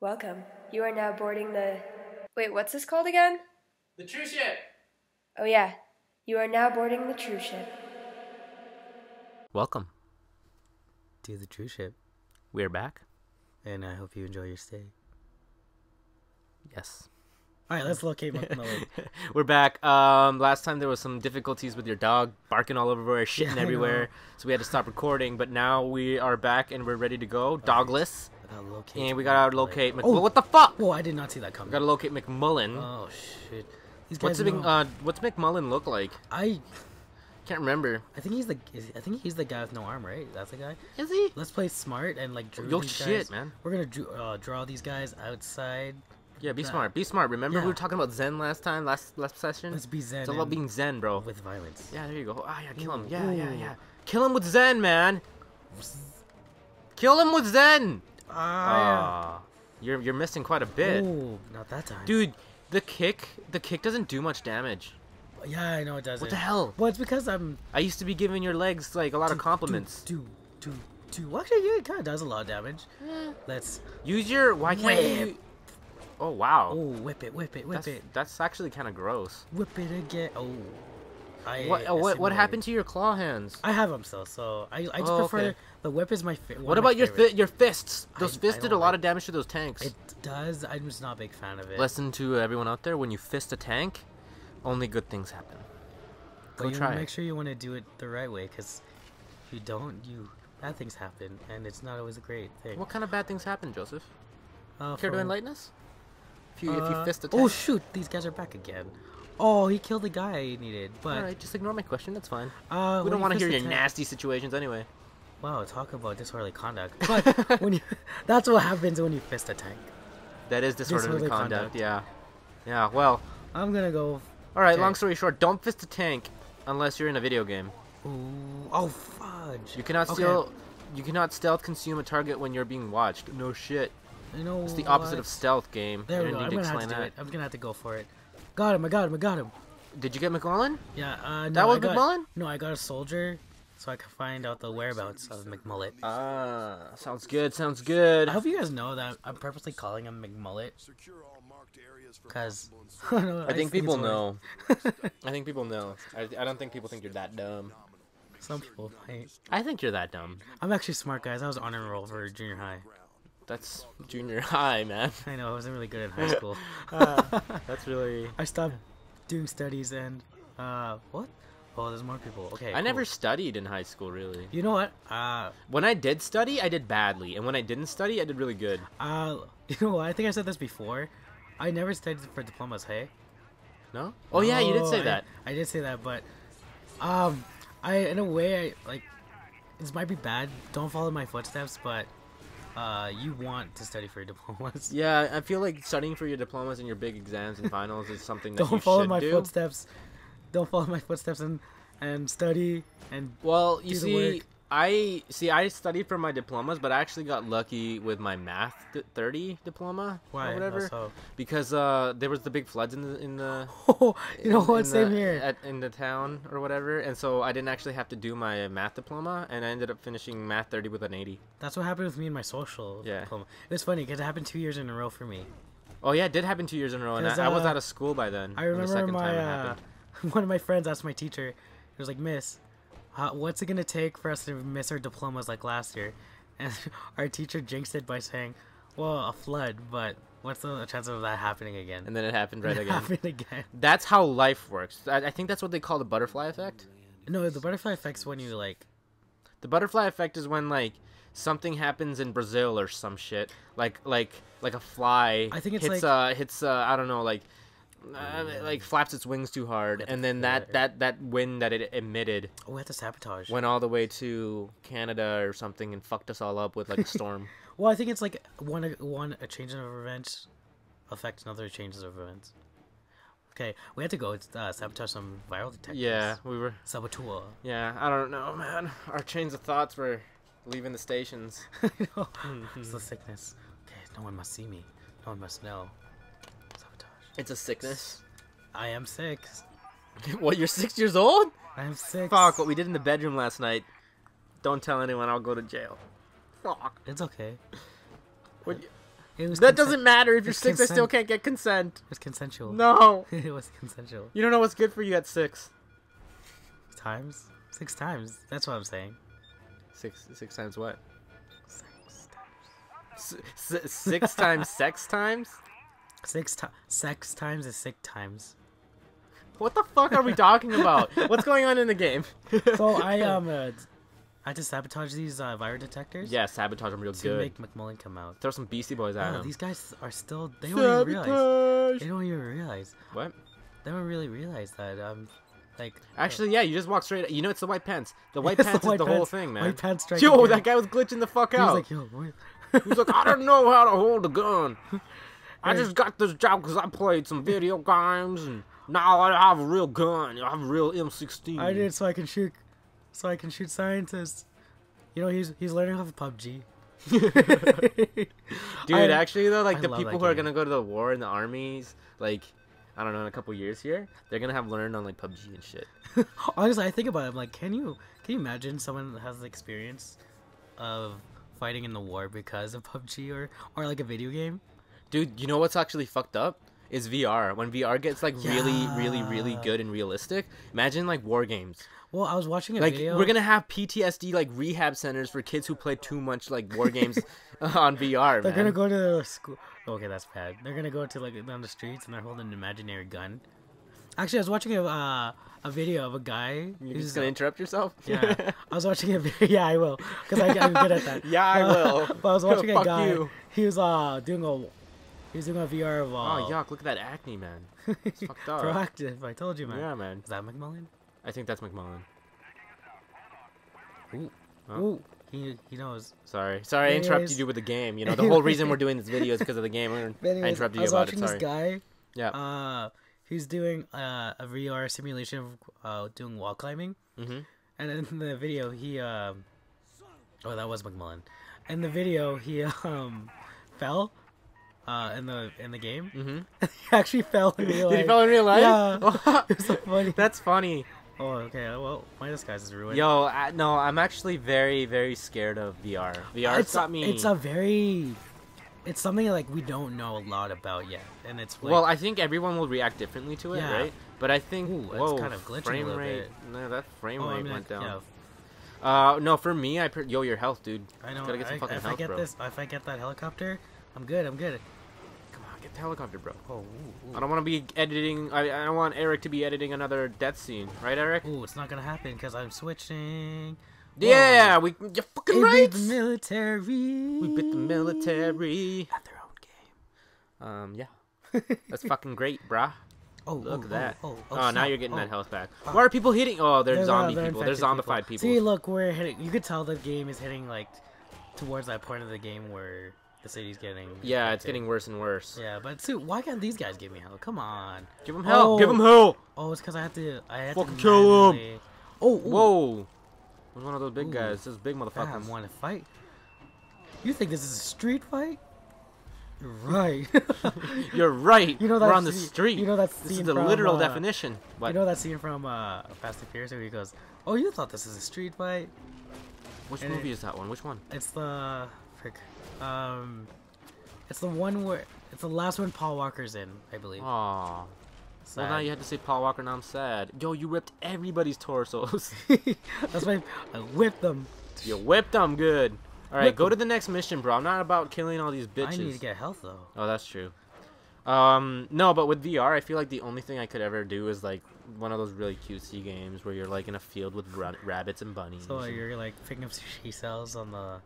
Welcome. You are now boarding the. Wait, what's this called again? The Truship. Oh, yeah. You are now boarding the Truship. Welcome. to the Truship, We're back. and I hope you enjoy your stay. Yes. All right, let's locate McMillan. We're back. Um, last time there was some difficulties with your dog barking all over, shitting I everywhere, so we had to stop recording. But now we are back and we're ready to go, dogless, I gotta locate. And we gotta locate. Mc- Oh, what the fuck? whoa! I did not see that We coming. gotta locate McMullen. Oh shit! These what's guys the know. Mc- uh, what's McMullen look like? I Can't remember. I think he's the I think he's the guy with no arm, right? That's the guy. Is he? Let's play smart and like draw Yo, these shit, guys. man. We're gonna draw, uh, draw these guys outside. Yeah, be Nah. smart. Be smart. Remember we were talking about Zen last time, last last session. Let's be zen. it's all about being Zen, bro. with violence. Yeah, there you go. Ah, yeah, kill him. Ooh, Yeah, yeah, yeah. Kill him with Zen, man. Kill him with Zen. Ah. Ah, you're you're missing quite a bit, Oh, not that time. dude. The kick, the kick doesn't do much damage. Yeah, I know it doesn't. What the hell? Well, it's because I'm. I used to be giving your legs like a lot of compliments. Do do do. do. Well, actually, yeah, it kind of does a lot of damage. Let's. Use your. Why can't Whip. you? Oh wow. Oh, whip it, whip it, whip that's it, that's actually kind of gross. whip it again. Oh. I What uh, what what happened to your claw hands? I have them still, so I, I just Oh, prefer okay. the whip is my favorite. What about your fi- your fists? Those I- I fists did a lot like- of damage to those tanks. It does. I'm just not a big fan of it. Lesson to everyone out there: when you fist a tank, only good things happen. but you try make sure you want to do it the right way, because if you don't, you bad things happen, and it's not always a great thing. What kind of bad things happen, Joseph? Uh, Care to from- enlighten us? If you if you uh, fist a tank. Oh shoot! These guys are back again. Oh, he killed the guy I needed, but All right, just ignore my question. That's fine. uh, we don't want to hear your tank- nasty situations anyway. Wow, talk about disorderly conduct. But when you, that's what happens when you fist a tank. That is disorderly, Disorderly conduct. conduct. Yeah. Yeah. Well. I'm gonna go. All right. Okay. Long story short, don't fist a tank unless you're in a video game. Ooh, oh fudge! You cannot Okay, steal. You cannot stealth consume a target when you're being watched. No shit. You know It's the opposite what? of stealth game. There we go. I'm gonna have to do that. it. I'm gonna have to go for it. I got him! I got him! I got him! Did you get McMullen? Yeah. Uh, no, That was I got, McMullen? No, I got a soldier, so I can find out the whereabouts of McMullet. Ah, sounds good. Sounds good. I hope you guys know that I'm purposely calling him McMullet Secure all marked areas for because possible I think people it's know. I think people know. I, I don't think people think you're that dumb. Some people might. I think you're that dumb. I'm actually smart, guys. I was on and roll for junior high. That's junior high, man. I know I wasn't really good in high school. That's really. I stopped doing studies and uh, what? Oh, there's more people. Okay. I never studied in high school, really. You know what? Uh, When I did study, I did badly, and when I didn't study, I did really good. uh, you know what? I think I said this before. I never studied for diplomas. Hey. No? Oh yeah, you did say I- that. I, did say that, but um, I in a way I like this might be bad. Don't follow my footsteps, but uh, you want to study for your diplomas. Yeah, I feel like studying for your diplomas and your big exams and finals is something that you Don't follow my do. footsteps. Don't follow my footsteps and and study and Well, you do the see, work. I see. I studied for my diplomas, but I actually got lucky with my math th- thirty diploma why or whatever So, because uh, there was the big floods in the in the oh, you know what? Same the- here. At, in the town or whatever, and so I didn't actually have to do my math diploma, and I ended up finishing math 30 with an 80. That's what happened with me in my social Yeah. diploma. It was funny because it happened two years in a row for me. Oh yeah, it did happen two years in a row, and I, I was uh, out of school by then. I the remember second my uh, one of my friends asked my teacher. He was like, "Miss, how, what's it gonna take for us to miss our diplomas like last year?" And our teacher jinxed it by saying, "Well, a flood, but what's the chance of that happening again?" and then it happened right It again. happened again. That's how life works. I, I think that's what they call the butterfly effect. No, the butterfly effect's when you like. The butterfly effect is when like something happens in Brazil or some shit, like like like a fly I think it's hits uh hits uh I don't know like uh, like flaps its wings too hard, and then that that that wind that it emitted Oh, we have to sabotage. went all the way to Canada or something and fucked us all up with like a storm. Well, I think it's like one one a change of events affects another changes of events. Okay, we have to go uh, sabotage some viral detectors. yeah, we were. Saboteur. Yeah, I don't know, man. Our chains of thoughts were leaving the stations. No, it's the sickness. Okay, no one must see me. No one must know. It's a sickness. I am sick. what? You're six years old? I am sick. Fuck! What we did in the bedroom last night. Don't tell anyone. I'll go to jail. Fuck. It's okay. What? That doesn't matter. If you're it's six, I still can't get consent. It was consensual. No. it was consensual. You don't know what's good for you at six. Times six times. That's what I'm saying. Six six times what? Six times. s- six times sex times? Six times. Sex times is six times. What the fuck are we talking about? What's going on in the game? So I um, uh, I had to sabotage these uh, virus detectors. Yeah, sabotage them real To good. make McMullen come out. Throw some Beastie Boys at Oh, him. these guys are still. They don't even realize. They don't even realize. What? They don't really realize that. Um, like. Actually, yeah, you just walk straight. You know, it's the white pants. The white It's the pants is white the whole thing, man. White pants Yo, that guy was glitching the fuck out. He was like, yo, what? He's like, I don't know how to hold a gun. I just got this job because I played some video games, and now I have a real gun. I have a real M16. I did so I can shoot, so I can shoot scientists. You know, he's he's learning off of PUBG. Dude, I- actually though, like I the people who are gonna go to the war in the armies, like I don't know, in a couple years here, they're gonna have learned on like PUBG and shit. Honestly, I think about it. I'm like, can you can you imagine someone that has the experience of fighting in the war because of PUBG or or like a video game? Dude, you know what's actually fucked up? Is VR. When VR gets like really, really, really good and realistic, imagine like war games. Well, I was watching a Like video. we're gonna have PTSD like rehab centers for kids who play too much like war games on VR. They're man. gonna go to school. Okay, that's bad. They're gonna go to like down the streets and they're holding an imaginary gun. Actually, I was watching a uh, a video of a guy. You're just gonna interrupt yourself? Yeah, I was watching a video. Yeah, I will, because I'm good at that. Yeah, I will. but I was watching a guy. you. He was uh doing a he was doing a VR of uh, Oh yuck! Look at that acne, man. It's fucked up. Proactiv. I told you, man. Yeah, man. Is that McMullen? I think that's McMullen. Ooh, Huh? ooh, he he knows. Sorry, sorry, I interrupted you with the game. You know, the whole reason we're doing this video is because of the game. Anyways, I interrupted I you was about watching it. this guy. Yeah. Uh, he's doing uh, a VR simulation of uh doing wall climbing. mm-hmm. And in the video, he um, oh, that was McMullen. In the video, he um, fell, uh, in the in the game. Mm-hmm. he actually fell in real life. Did he fall in real life? Yeah. It's so funny. That's funny. Oh, okay. Well, my disguise is ruined. Yo, I, no, I'm actually very, very scared of VR. VR it's got me. It's a very, it's something like we don't know a lot about yet, and it's like, well, I think everyone will react differently to it, Yeah. right? But I think Ooh, it's whoa, kind of glitching a frame little rate. bit. No, that frame oh, I rate mean, went down. yeah, Uh, no, for me, I per- yo your health, dude. I know. Gotta get some I- fucking if I get bro. this, if I get that helicopter, I'm good. I'm good. Come on, get the helicopter, bro. Oh, ooh, I don't want to be editing. I, I don't want Eric to be editing another death scene, right, Eric? ooh, it's not gonna happen because I'm switching. Yeah, we. You're fucking right. beat the military. We beat the military. At their own game. Um, yeah, that's fucking great, brah. Oh, Look oh, at that. Oh, oh, Oh, oh, now you're getting Oh. that health back. Fuck. Why are people hitting? Oh, they're, They're, zombie they're people. They're zombified people. See, look, we're hitting. You could tell the game is hitting like towards that point of the game where the city's getting. yeah, it's getting worse and worse. Yeah, but see, why can't these guys give me hell? Come on. Give them hell. Give them hell. Oh, it's because I have to. I have Fucking to kill manually- Oh, ooh, Whoa. There's one of those big Ooh. guys. Those big Bam, motherfuckers. want to fight? You think this is a street fight? You're right. You're right. You know We're that on the street. you know that This is the from, literal uh, definition. What? you know that scene from uh, Fast and Furious where he goes, "Oh, you thought this is a street fight? Which and movie it- is that one? Which one? It's the frick. Um, it's the one where it's the last one Paul Walker's in, I believe. Aw. Sad. Well, now you had to say Paul Walker. Now I'm sad. Yo, you ripped everybody's torsos. That's why I whipped them. you whipped them good. All right, Whip go 'em. to the next mission, bro. I'm not about killing all these bitches. I need to get health though. Oh, that's true. Um, no, but with VR, I feel like the only thing I could ever do is like one of those really cutesy games where you're like in a field with rabbits and bunnies. So and you're like picking up she cells on the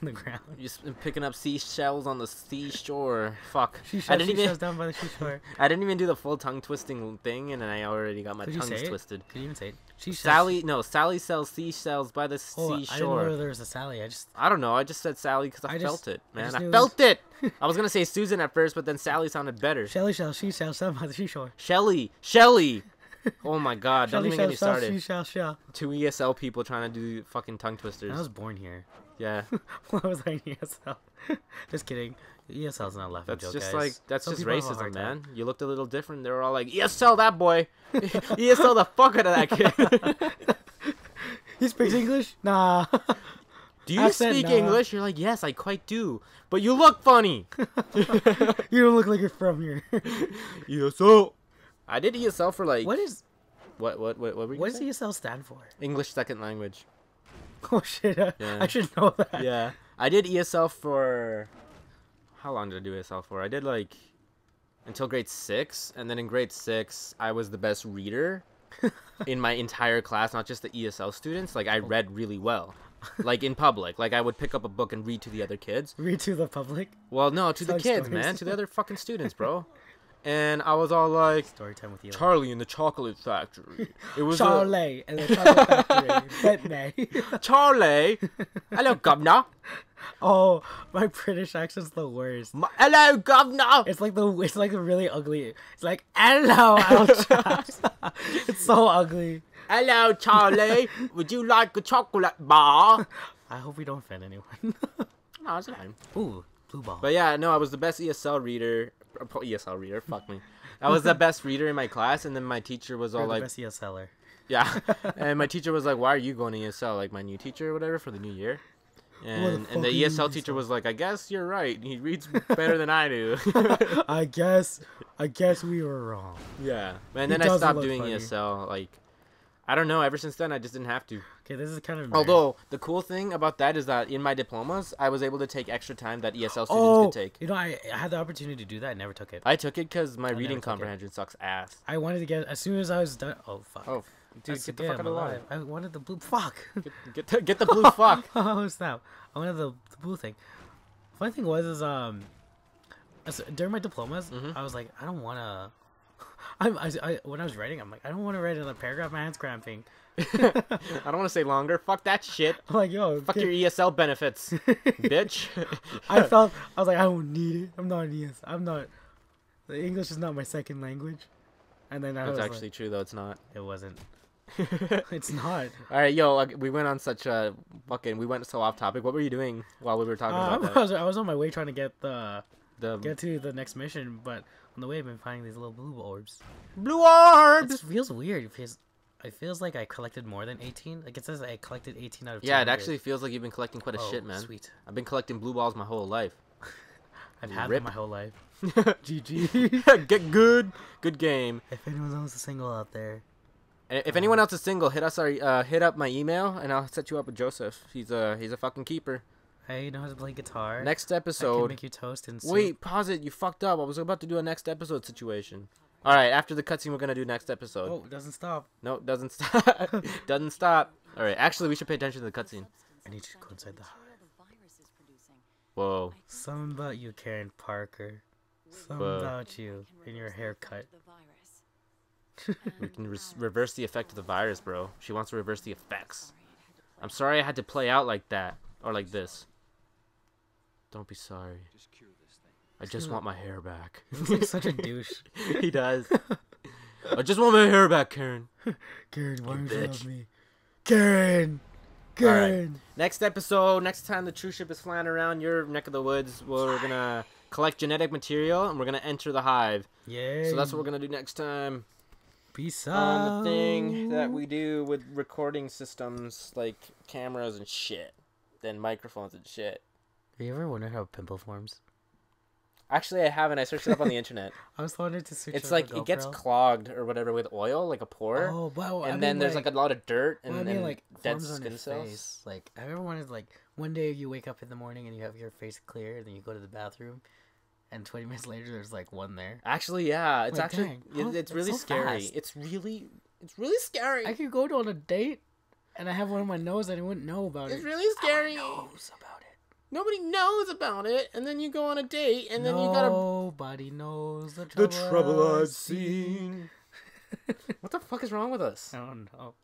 on the ground. just picking up seashells on the seashore. Fuck. She I didn't she even. down by the seashore. I didn't even do the full tongue twisting thing, and I already got my Could tongues twisted. Could you even say it? She shells- Sally, no, Sally sells seashells by the Oh, I didn't seashore. know there was a Sally. I just I don't know. I just said Sally because I, I felt just- it, man. just I, knew it felt it. I was gonna say Susan at first, but then Sally sounded better. Shelly shells, she shells down by the seashore. Shelly, Shelly. Oh my God! Don't even get me started. she shell shell. Two ESL people trying to do fucking tongue twisters. I was born here. Yeah, Why was I in ESL? just kidding. ESL's not a laughing that's joke, just guys. like that's Some just people have a racism, man. You looked a little different. They were all like, ESL that boy, ESL the fuck out of that kid. He speaks English? Nah. Do you Accent, speak nah. English? You're like, yes, I quite do. But you look funny. You don't look like you're from here. ESL. I did ESL for like what is what what what what were you what does? ESL stand for? English second language. Oh shit! I, Yeah. I should know that. Yeah, I did ESL for how long did I do ESL for? I did like until grade six, and then in grade six, I was the best reader in my entire class, not just the ESL students. Like I oh. read really well, like in public. Like I would pick up a book and read to the other kids. Read to the public. Well, no, to the kids, stories. man, to the other fucking students, bro. And I was all like, Story time with you. Charlie in the Chocolate Factory. It was a, Charlie and the chocolate factory. Charlie. Hello, governor. oh, my British accent's the worst. M- Hello, governor. It's like the it's like really ugly. It's like hello, it's so ugly. Hello, Charlie. Would you like a chocolate bar? I hope we don't offend anyone. No, it's fine. Ooh, blue ball. But yeah, no, I was the best ESL reader. ESL reader, fuck me. I was the best reader in my class, and then my teacher was You're all the like, best ESLer. yeah. And my teacher was like, why are you going to ESL? Like my new teacher or whatever for the new year. And, fuck and the ESL teacher ESL? was like, I guess you're right. He reads better than I do. I guess I guess we were wrong. yeah. And He then I stopped doing funny. ESL. Like, I don't know. Ever since then, I just didn't have to. Okay, this is kind of Although the cool thing about that is that in my diplomas, I was able to take extra time that ESL students oh, could take. you know, I, I had the opportunity to do that. I never took it. I took it because my never reading it. comprehension sucks ass. I wanted to get as soon as I was done. Oh fuck. Oh, dude, That's get the okay, fuck out of alive. I wanted the blue. Fuck. Get, get, the, get the blue fuck. oh snap! I wanted the, the blue thing. Funny thing was is um, during my diplomas, Mm-hmm. I was like, I don't want to. I'm I, I when I was writing, I'm like, I don't want to write another paragraph. My hands cramping. I don't want to say longer. Fuck that shit. I'm like, yo, Fuck kid- your ESL benefits, bitch. I felt I was like, I don't need it. I'm not an ESL. I'm not. The English is not my second language. And then I That's actually like, true though. It's not. it wasn't. It's not. All right, yo, like, we went on such a fucking. We went so off topic. What were you doing while we were talking Uh, about I was I was on my way trying to get the that? The get to the next mission, but on the way I've been finding these little blue orbs. blue orbs. It feels weird because it feels like I collected more than 18. Like it says I collected 18 out of. Yeah, it actually feels like you've been collecting quite a Oh, shit, man. Sweet. I've been collecting blue balls my whole life. I've had Rip. them my whole life. GG. Get good, good game. if anyone else is single out there, If anyone else is single, hit us our uh, hit up my email and I'll set you up with Joseph. He's a he's a fucking keeper. I know how to play guitar. Next episode. I can episode. make you toast and soup. Wait, pause it. You fucked up. I was about to do a next episode situation. All right, after the cutscene, we're gonna do next episode. Oh, it doesn't stop. No, it doesn't stop. doesn't stop. All right, actually, we should pay attention to the cutscene. I need to go inside the hive. Whoa. Something about you, Karen Parker. Something Whoa. about you and your haircut. We can res- reverse the effect of the virus, bro. She wants to reverse the effects. I'm sorry I had to play out like that or like this. Don't be sorry. Just cure this thing. I just want my hair back. He's like such a douche. he does. I just want my hair back, Karen. Karen, why don't you bitch. love me? Karen! Karen! Next episode, next time the Truship is flying around your neck of the woods, we're gonna collect genetic material and we're gonna enter the hive. Yay! So that's what we're gonna do next time Peace out. on the thing that we do with recording systems like cameras and shit, then microphones and shit. Have you ever wondered how a pimple forms? Actually, I haven't. I searched it up on the internet. I was wanting to switch. It's like it gets clogged or whatever with oil, like a pore, Oh, wow. and I then mean, there's like, a lot of dirt and, well, I mean, and like dead skin cells. face. Like I ever wanted like one day you wake up in the morning and you have your face clear, and then you go to the bathroom, and 20 minutes later there's like one there. Actually, yeah, it's Like, actually dang, it- it's really so scary. fast. It's really it's really scary. I could go to on a date, and I have one on my nose and I wouldn't know about It's it. It's really scary. knows about it. Nobody knows about it, and then you go on a date, and then you gotta Nobody knows the the trouble, trouble I've I've seen. what the fuck is wrong with us? I don't know.